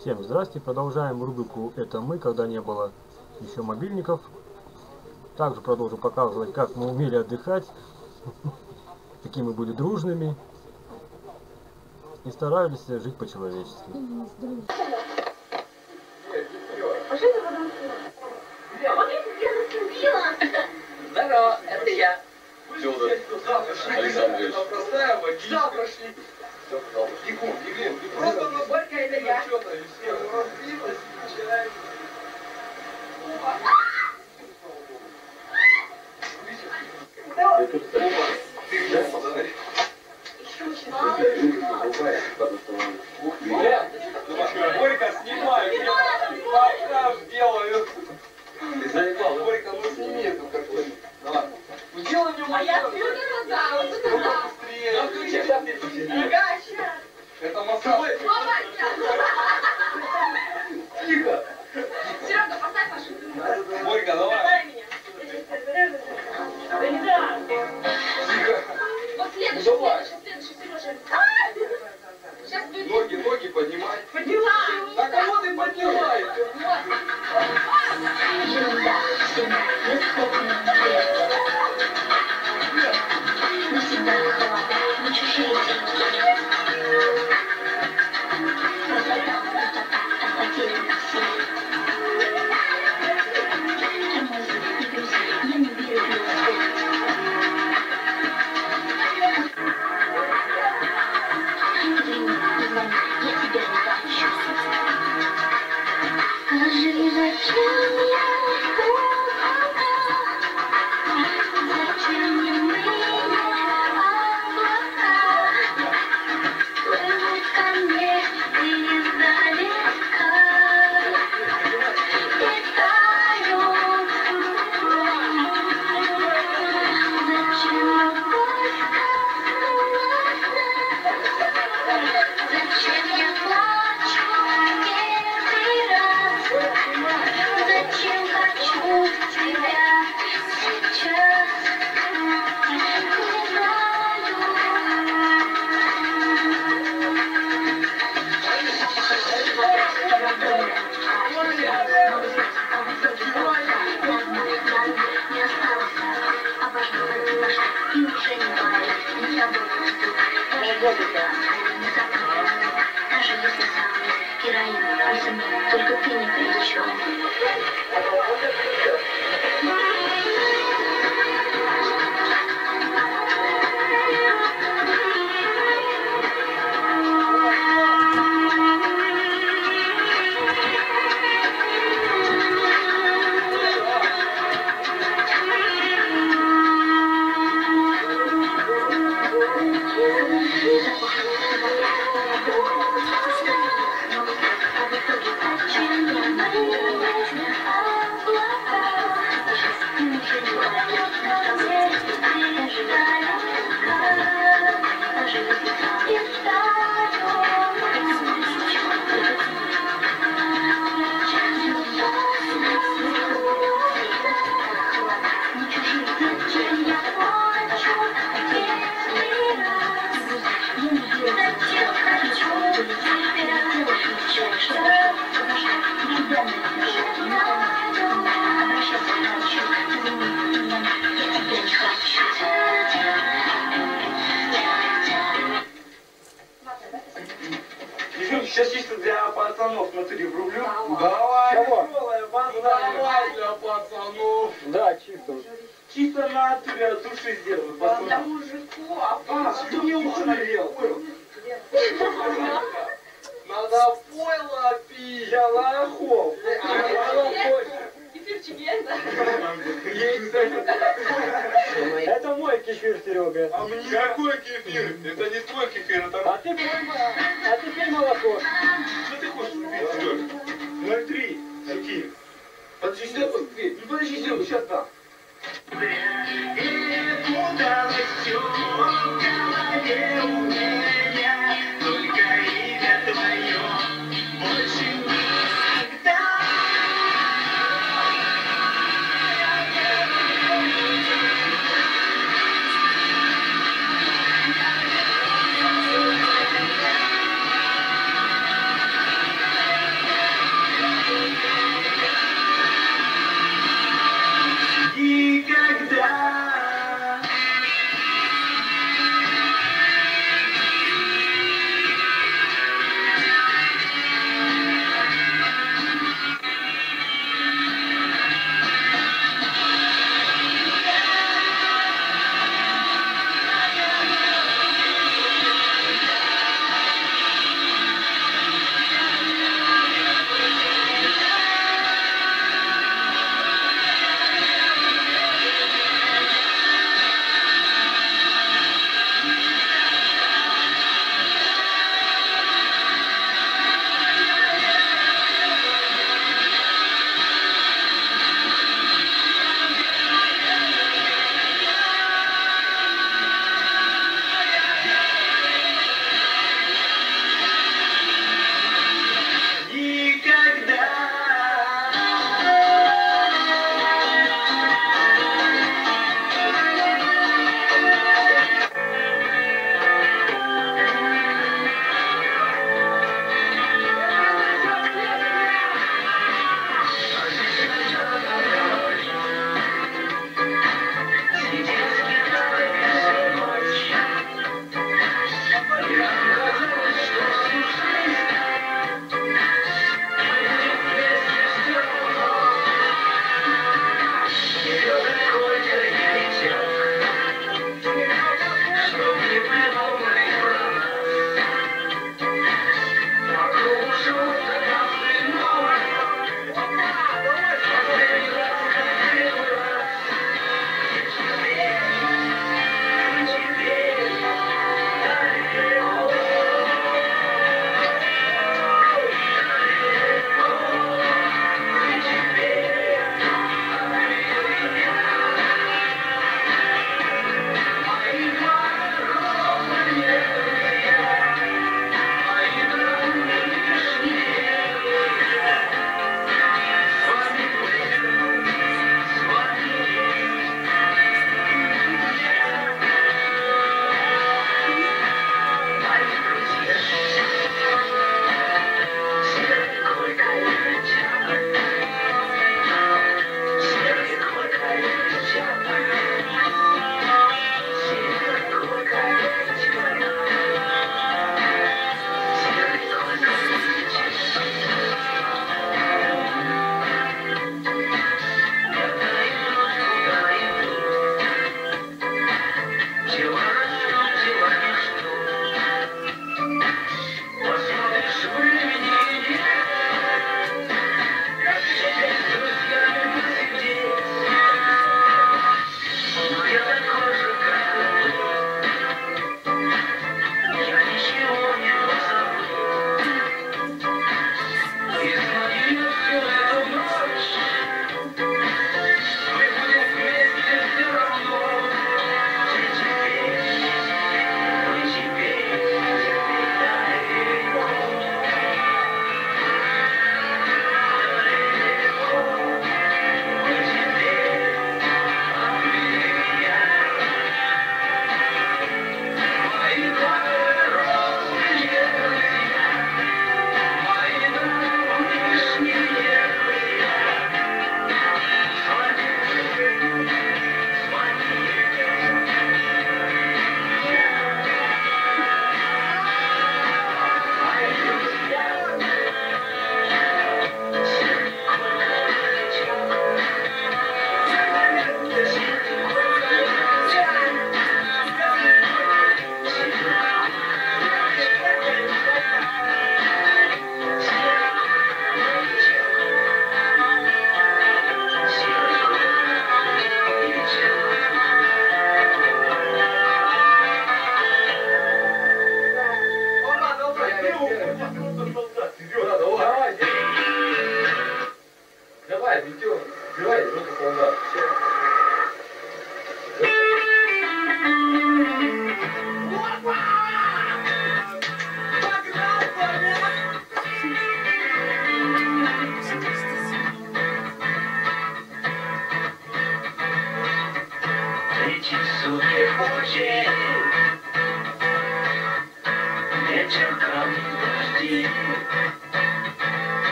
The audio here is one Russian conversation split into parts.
Всем здрасте, продолжаем рубрику «Это мы», когда не было еще мобильников. Также продолжу показывать, как мы умели отдыхать, какие мы были дружными и старались жить по-человечески. Здорово, это я. Федор Александрович. Да, прошли. Егор, Евгений, ты Просто просто Борька, это я. что-то и все разбилось, начинает. Борька, снимай, я монтаж делаю. Ты заебал, Борька, ну сними эту какую-нибудь. Давай. Сделай мне А я монтаж. Федора, да, вот это массаж. Тихо. Серега, поставь машину. Борька, давай. Тихо. Вот следующий, давай. Кого? Да, чисто. Чисто на от души сделаю, Для пацанам. мужиков. А, ты мне наделал, понял? Надо пойло пить. Я лохов. Кефирчик есть, да? Есть. Это мой кефир, Серега. А мне... Какой кефир? Это не твой кефир, это... А теперь, а Какие? Подожди, сюда, подожди. Ну подожди, Серега, сейчас дам.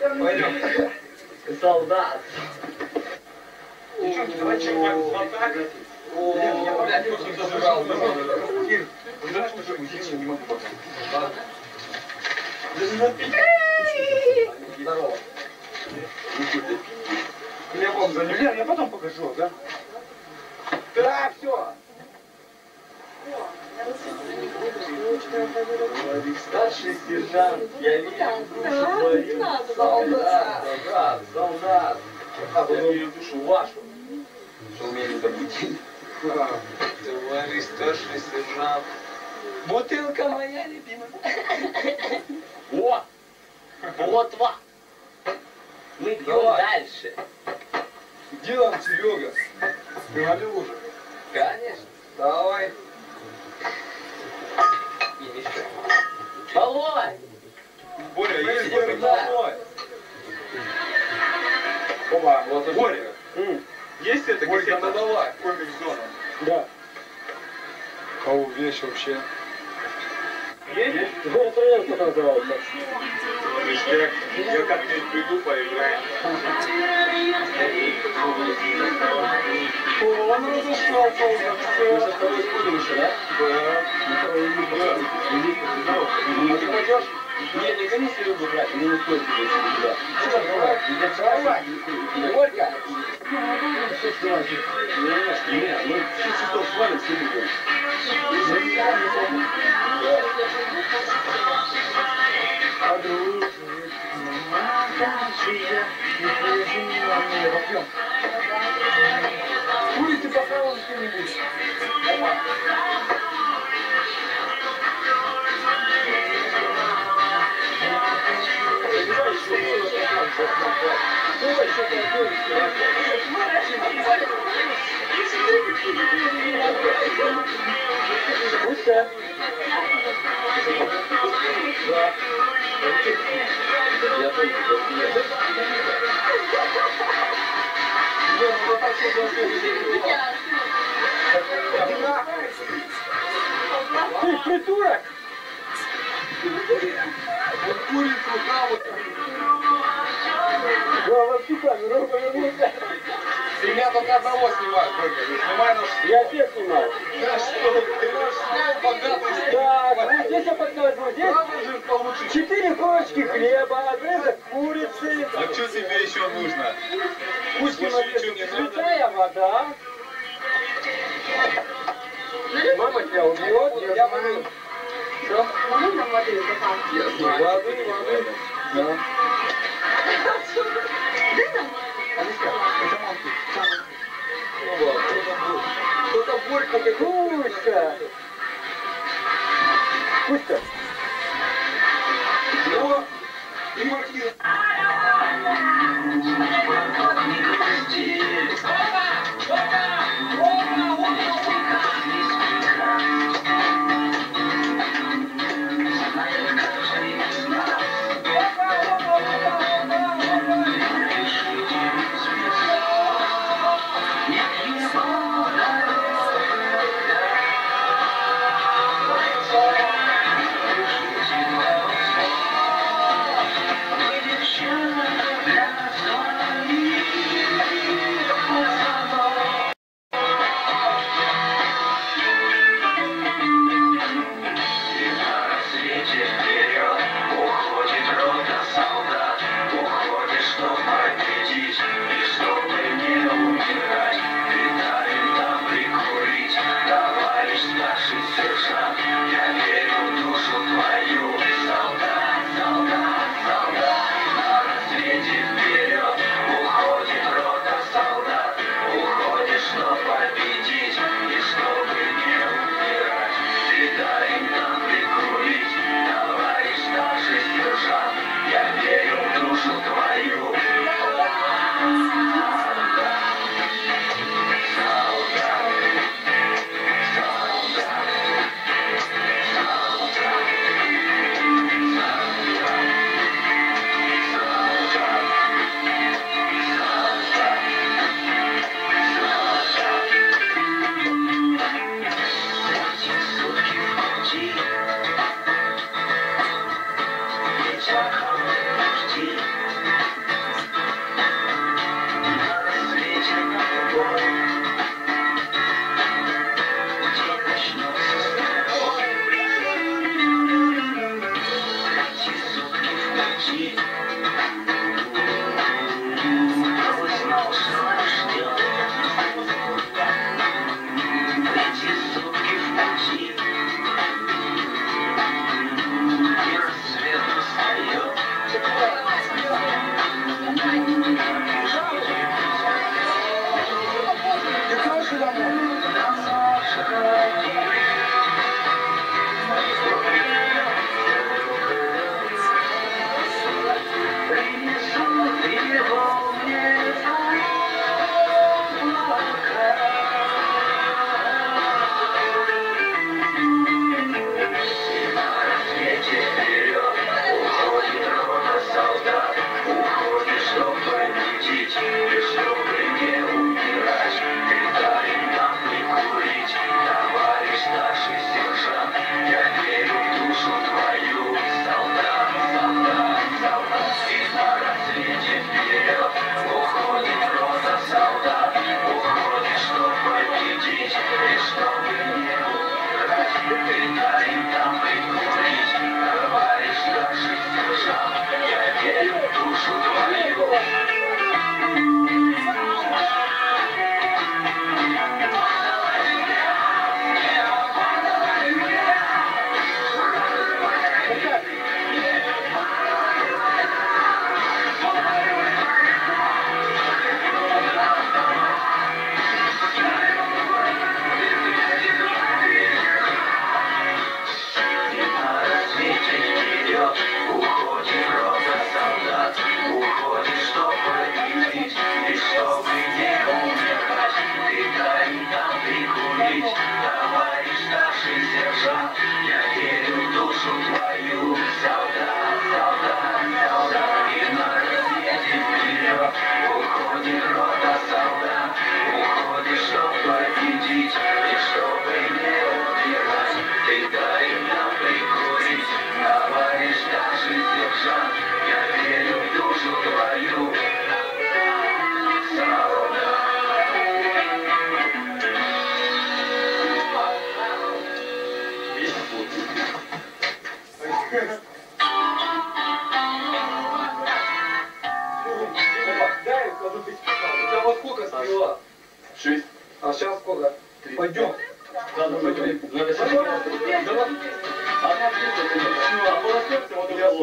Пойдем. Солдат. Девчонки, давай чем-нибудь смотать. О, я, блядь, очень зажигал. Кир, вы знаешь, что мы сейчас не могу пока? Даже напить. Здорово. Я вам за Лен, я потом покажу, да? Да, все. Старший сержант, я вижу душу твою. Солдат, солдат, солдат. А я душу вашу. Что умели забыть. Товарищ старший сержант. Бутылка моя любимая. О! Вот вам. Мы пьем Давай. дальше. Где там Серега? Говорил уже. Конечно. Давай. Полой! Боря, есть Боря, давай. Опа, вот. Боря, есть это Боря, кассета? ну давай. Комик-зона. Да. Кого вещь вообще? Есть? Ну, это называется. Ништяк. Я как-нибудь приду, поиграем. О, он разошел Мы полностью. со второй сходим еще, да? Да. А ты пойдешь? Нет, не гони Серегу брать, мне не тебе сюда. Что, давай, давай. Борька! Не, не, мы в 6 часов с вами все будем. Курите пока он что-нибудь. Пусть-ка. Я только приеду. Ты придурок! Курица, да, вот. Глава камеру повернулся. С меня только одного снимают, Борька. Ну, Снимай наш... Я все снимал. Да что, ты снова богатый Так, вот здесь я подскажу. Здесь четыре корочки хлеба, отрезок курицы, А что тебе еще нужно? кучки не святая вода. Мама тебя убьет, я могу. Что? Воды? Воды, воды. Да. Куська! Куська! Ну, и Маркин.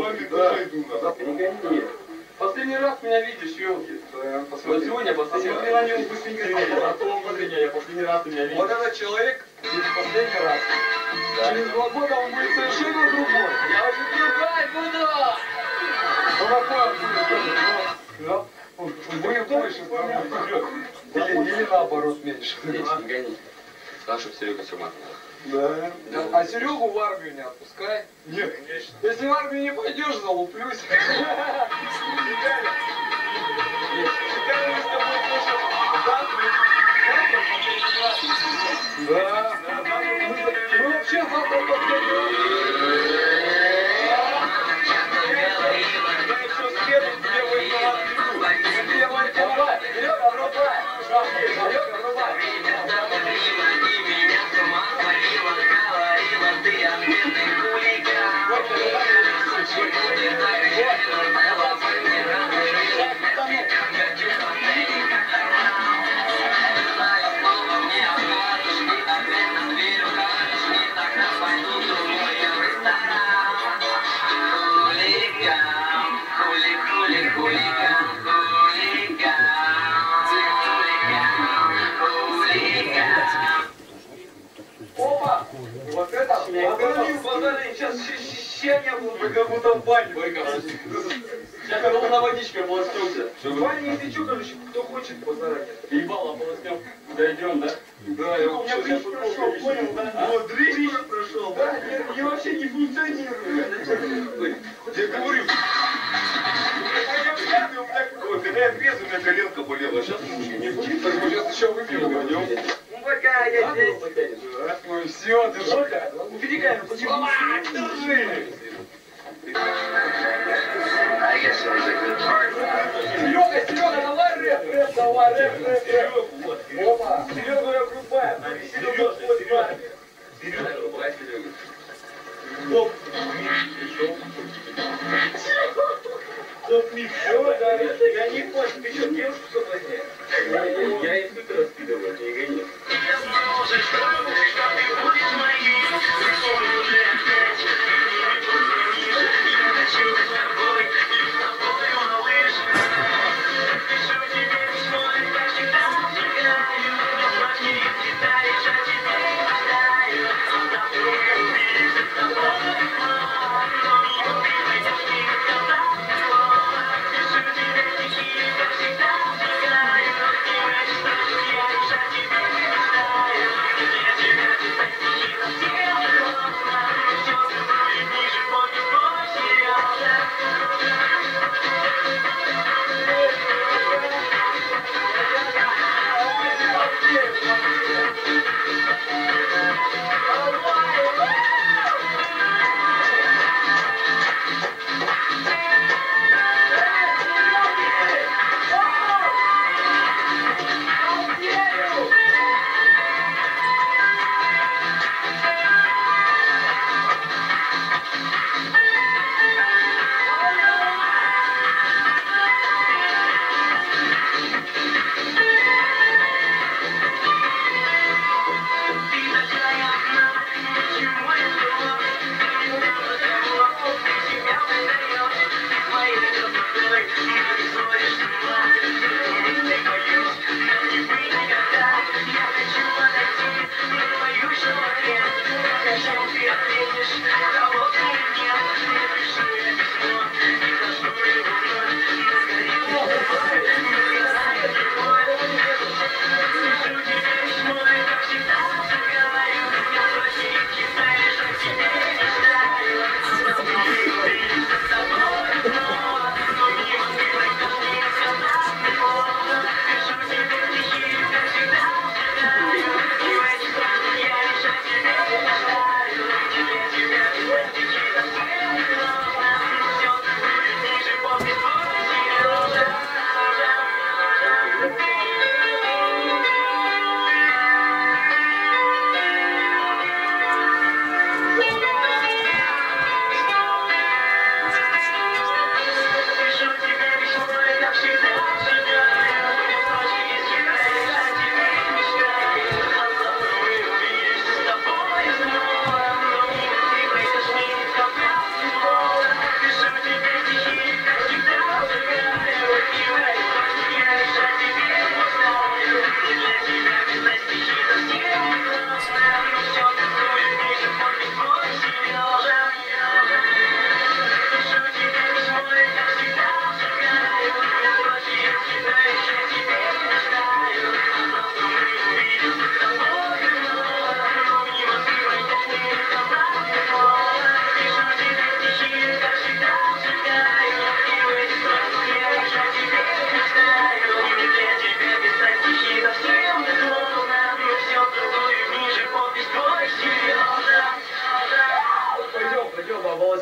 Вами. Да. Не гони. Последний раз меня видишь, елки. Да, Вот посмотри. сегодня последний Посмотри раз. на него быстренько. А то смотри, я последний раз ты меня видел. Вот этот человек здесь последний раз. Через два года он будет совершенно другой. Я уже другая буду! Ну какой он будет? Ну? Он будет больше с. Или, наоборот меньше. Не гони. Сказал, чтобы Серега все матом. Да. А Серегу в армию не отпускай. Нет, конечно. Если в армию не пойдешь, залуплюсь. Шикарно мы с тобой тоже завтра. Да. Мы, мы вообще завтра последний как будто в бане. Я как на водичкой полоснемся. В бане если что, короче, кто хочет, позаранее. Ебало полоснем. Дойдем, да? Да, я У меня дрыщ прошел, понял, да? Вот, дрыщ прошел. Да, я, я вообще не функционирую. Я говорю, я ой, когда я трезвый, у меня коленка болела. Сейчас не будет, сейчас еще выпьем, пойдем. Ну пока я здесь. Ну все, держи-ка. Убери камеру, почему? Держи. Рэп, давай рэп, рэп, рэп. Опа, Серегу я врубаю. Серега, вот парень. Оп. Чтоб не все, да, я не понял, ты что, девушку соблазняешь? Я инструктора скидываю, не гони.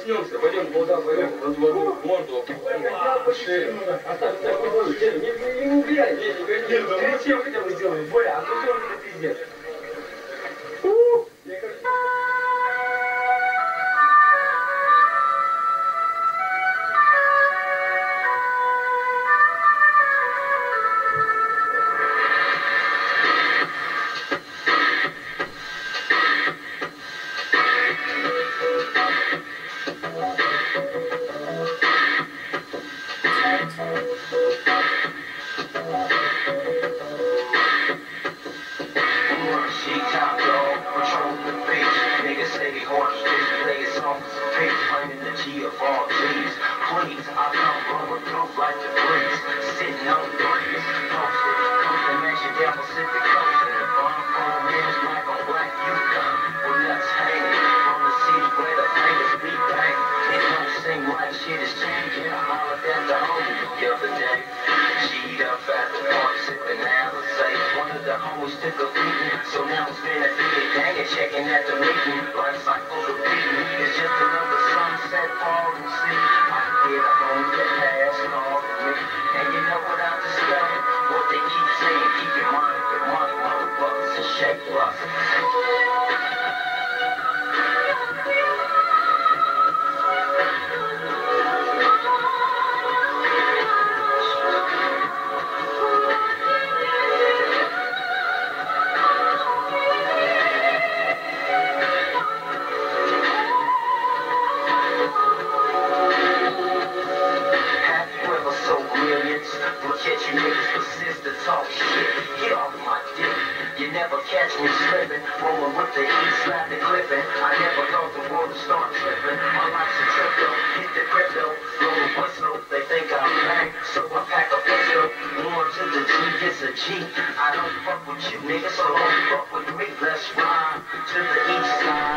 Ополоснемся, пойдем, глаза пойдем, развору, морду. Шею. Оставь, так не буду, не, не, не убирай, не, не гони. Перед чем хотя бы сделаем, Боря, а то все это пиздец. У,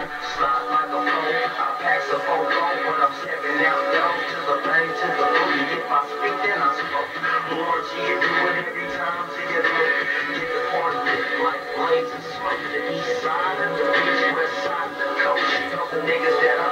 side, slide like a phone. I pack a phone when I'm stepping out, down to the bang, to the booty. Get my speak, then I smoke. G, you do it every time to get the like flames and smoke. The east side the west side, the coast. You know the niggas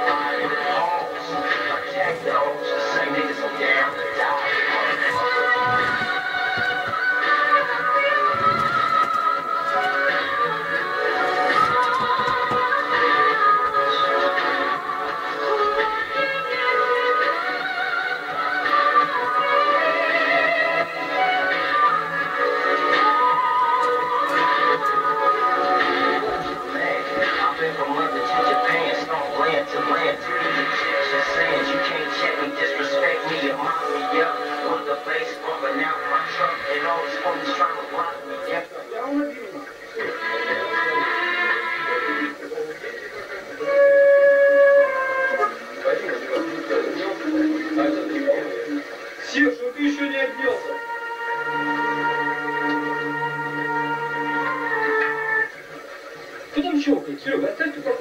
Кто там щелкает? Серега, оставь ты покой. Кто